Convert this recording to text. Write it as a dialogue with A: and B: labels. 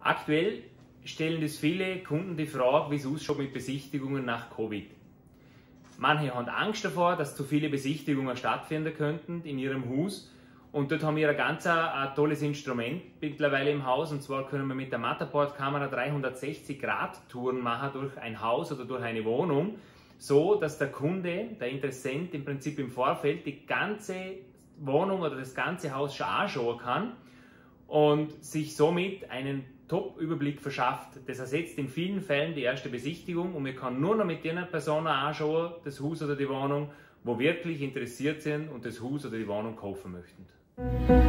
A: Aktuell stellen das viele Kunden die Frage, wie es ausschaut mit Besichtigungen nach Covid. Manche haben Angst davor, dass zu viele Besichtigungen stattfinden könnten in ihrem Haus. Und dort haben wir ein ganz ein, ein tolles Instrument mittlerweile im Haus. Und zwar können wir mit der Matterport-Kamera 360-Grad-Touren machen durch ein Haus oder durch eine Wohnung, so dass der Kunde, der Interessent im Prinzip im Vorfeld die ganze Wohnung oder das ganze Haus schon anschauen kann und sich somit einen Top-Überblick verschafft. Das ersetzt in vielen Fällen die erste Besichtigung und man kann nur noch mit den Personen anschauen, das Haus oder die Wohnung, wo wirklich interessiert sind und das Haus oder die Wohnung kaufen möchten.